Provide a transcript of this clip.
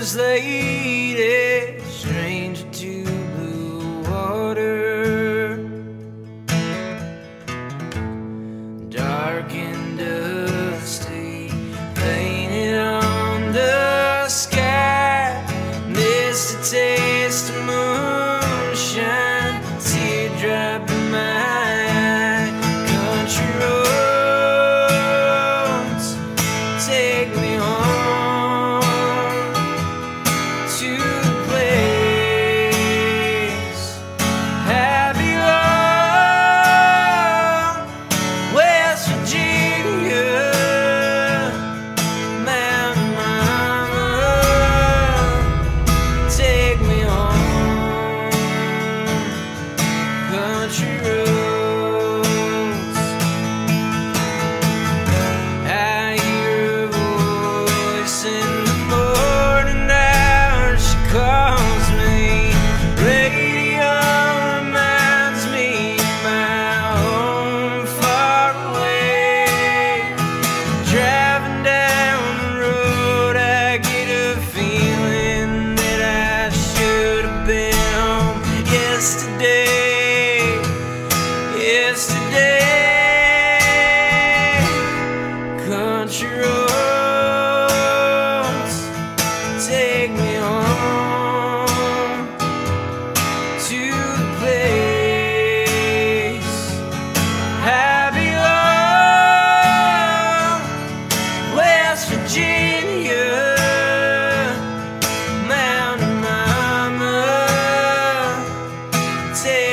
this lady, stranger to blue water, dark and dusty, painted on the sky, missed a taste of moon. I hear a voice in the morning. She calls me. Radio reminds me my home far away. Driving down the road, I get a feeling that I should have been home yesterday. Take